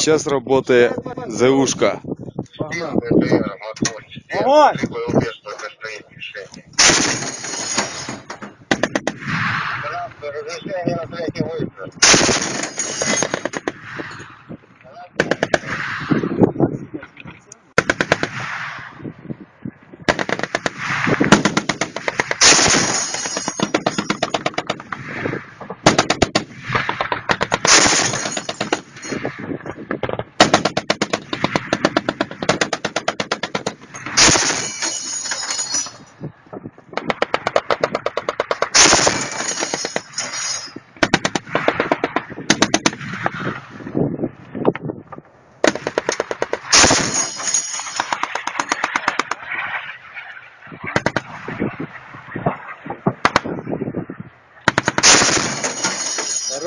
сейчас работает ЗУшка. Разрешение на третий выстрел.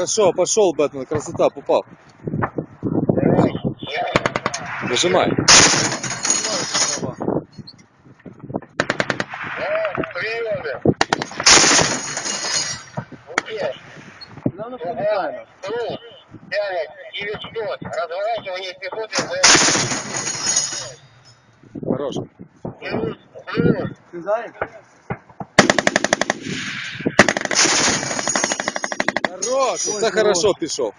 Хорошо, пошел, Бэтмен, красота, попал. Нажимай. Главное, попадаем. Круг. Тянет. 900. Разворачивание пехоты. Хорош. Ты знаешь? Ой, це хорош. хорошо пішов.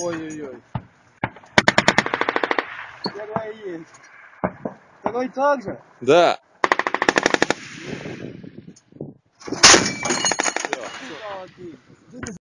Ой-ой-ой. Первое есть. Второй так же? Да. Все.